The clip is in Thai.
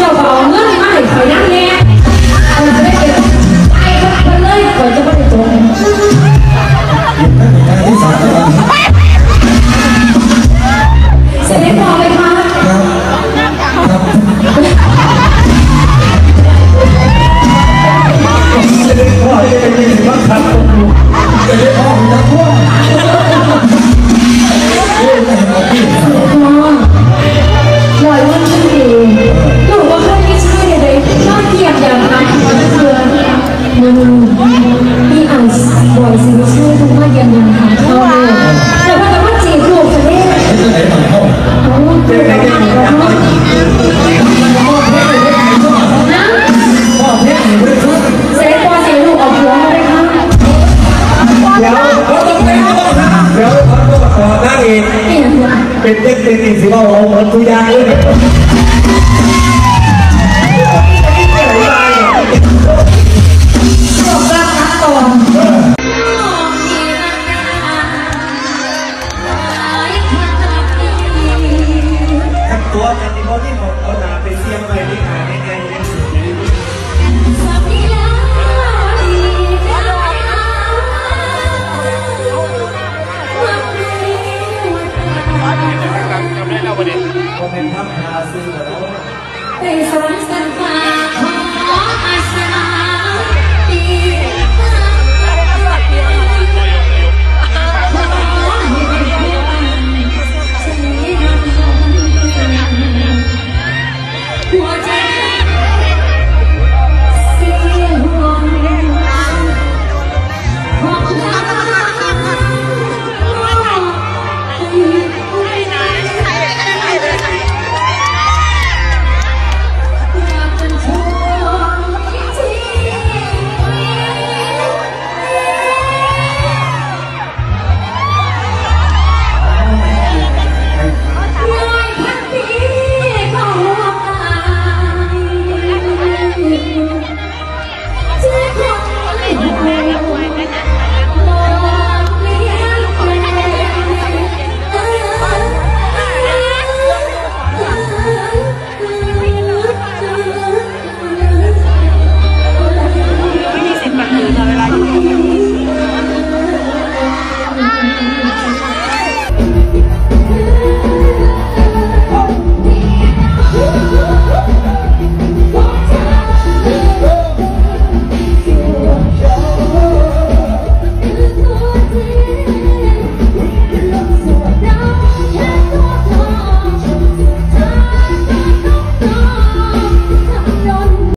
chào bảo ngất ai phải nhắc nghe เป็นเด็กเป็นสิ่งที่เราเอาเหมือนทุกอย่างเลยตัวกันที่เขาที่หมดเอาหนาไปเสียงไปที่ขาแน่ๆ เป็นทัพนาซื้อหมดแล้วหั